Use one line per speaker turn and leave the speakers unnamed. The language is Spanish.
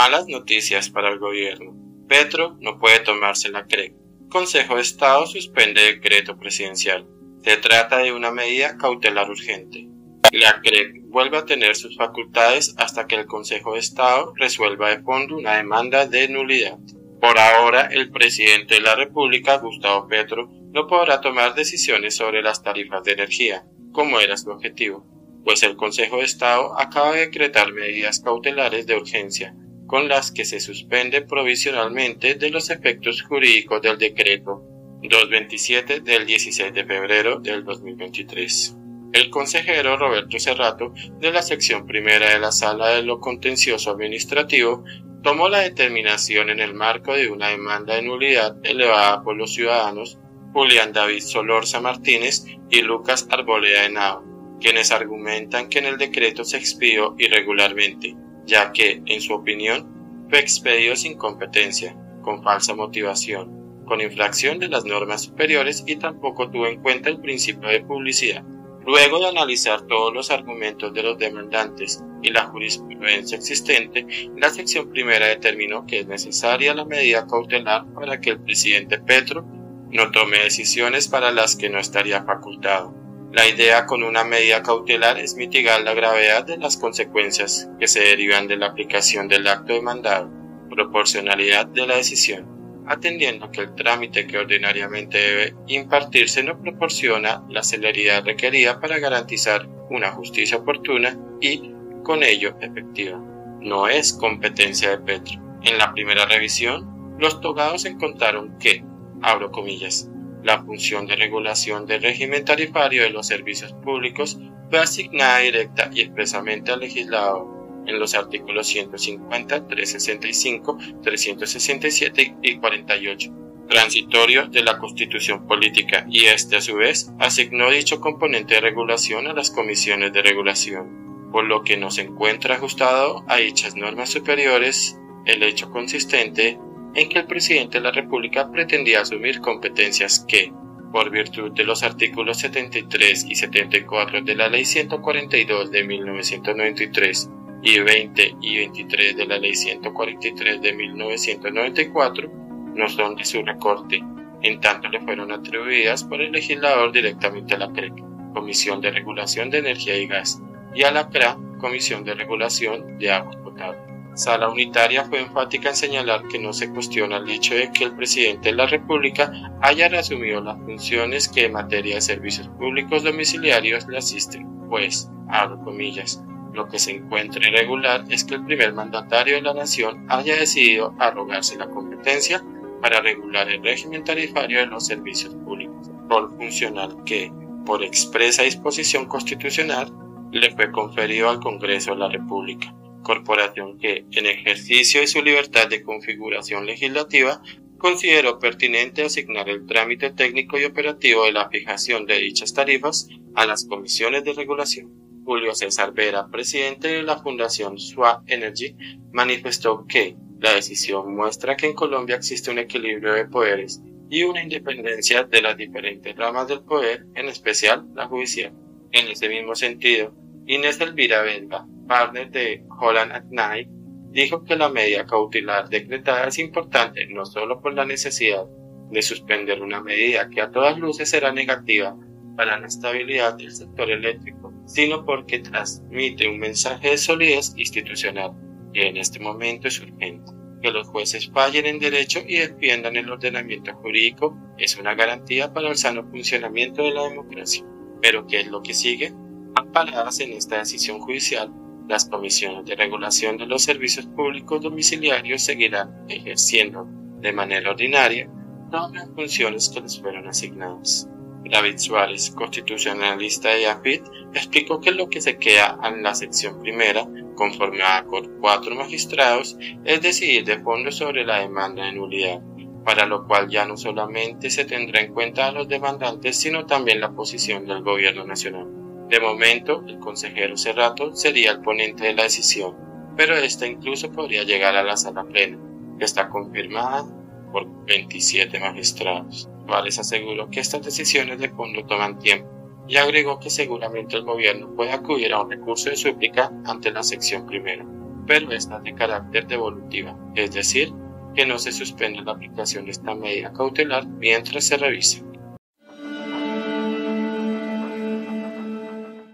Malas noticias para el gobierno. Petro no puede tomarse la CREC. Consejo de Estado suspende decreto presidencial. Se trata de una medida cautelar urgente. La CREC vuelve a tener sus facultades hasta que el Consejo de Estado resuelva de fondo una demanda de nulidad. Por ahora, el presidente de la República, Gustavo Petro, no podrá tomar decisiones sobre las tarifas de energía, como era su objetivo, pues el Consejo de Estado acaba de decretar medidas cautelares de urgencia, con las que se suspende provisionalmente de los efectos jurídicos del decreto 227 del 16 de febrero del 2023. El consejero Roberto Cerrato, de la sección primera de la Sala de lo Contencioso Administrativo, tomó la determinación en el marco de una demanda de nulidad elevada por los ciudadanos Julián David Solorza Martínez y Lucas Arboleda Henao, quienes argumentan que en el decreto se expidió irregularmente, ya que, en su opinión, fue expedido sin competencia, con falsa motivación, con infracción de las normas superiores y tampoco tuvo en cuenta el principio de publicidad. Luego de analizar todos los argumentos de los demandantes y la jurisprudencia existente, la sección primera determinó que es necesaria la medida cautelar para que el presidente Petro no tome decisiones para las que no estaría facultado. La idea con una medida cautelar es mitigar la gravedad de las consecuencias que se derivan de la aplicación del acto demandado, proporcionalidad de la decisión, atendiendo que el trámite que ordinariamente debe impartirse no proporciona la celeridad requerida para garantizar una justicia oportuna y, con ello, efectiva. No es competencia de Petro. En la primera revisión, los togados encontraron que, abro comillas, la función de regulación del régimen tarifario de los servicios públicos fue asignada directa y expresamente al legislador en los artículos 150, 365, 367 y 48 transitorio de la Constitución Política y este a su vez asignó dicho componente de regulación a las comisiones de regulación, por lo que no se encuentra ajustado a dichas normas superiores el hecho consistente en que el presidente de la República pretendía asumir competencias que, por virtud de los artículos 73 y 74 de la Ley 142 de 1993 y 20 y 23 de la Ley 143 de 1994, no son de su recorte, en tanto le fueron atribuidas por el legislador directamente a la CREC, Comisión de Regulación de Energía y Gas, y a la CRA, Comisión de Regulación de Agua Potable. Sala Unitaria fue enfática en señalar que no se cuestiona el hecho de que el presidente de la República haya reasumido las funciones que en materia de servicios públicos domiciliarios le asisten, pues, abro comillas, lo que se encuentra irregular es que el primer mandatario de la nación haya decidido arrogarse la competencia para regular el régimen tarifario de los servicios públicos, rol funcional que, por expresa disposición constitucional, le fue conferido al Congreso de la República corporación que, en ejercicio de su libertad de configuración legislativa, consideró pertinente asignar el trámite técnico y operativo de la fijación de dichas tarifas a las comisiones de regulación. Julio César Vera, presidente de la Fundación SWA Energy, manifestó que la decisión muestra que en Colombia existe un equilibrio de poderes y una independencia de las diferentes ramas del poder, en especial la judicial. En ese mismo sentido, Inés Elvira Belga, partner de Holland at Night, dijo que la medida cautelar decretada es importante no solo por la necesidad de suspender una medida que a todas luces será negativa para la estabilidad del sector eléctrico, sino porque transmite un mensaje de solidez institucional que en este momento es urgente. Que los jueces fallen en derecho y defiendan el ordenamiento jurídico es una garantía para el sano funcionamiento de la democracia. Pero ¿qué es lo que sigue? Amparadas en esta decisión judicial, las comisiones de regulación de los servicios públicos domiciliarios seguirán ejerciendo de manera ordinaria todas las funciones que les fueron asignadas. David Suárez, constitucionalista de AFIT, explicó que lo que se queda en la sección primera, conformada por cuatro magistrados, es decidir de fondo sobre la demanda de nulidad, para lo cual ya no solamente se tendrá en cuenta a los demandantes, sino también la posición del gobierno nacional. De momento, el consejero Cerrato sería el ponente de la decisión, pero esta incluso podría llegar a la sala plena, que está confirmada por 27 magistrados. Vales aseguró que estas decisiones de fondo toman tiempo y agregó que seguramente el gobierno puede acudir a un recurso de súplica ante la sección primera, pero esta es de carácter devolutiva, es decir, que no se suspende la aplicación de esta medida cautelar mientras se revisa.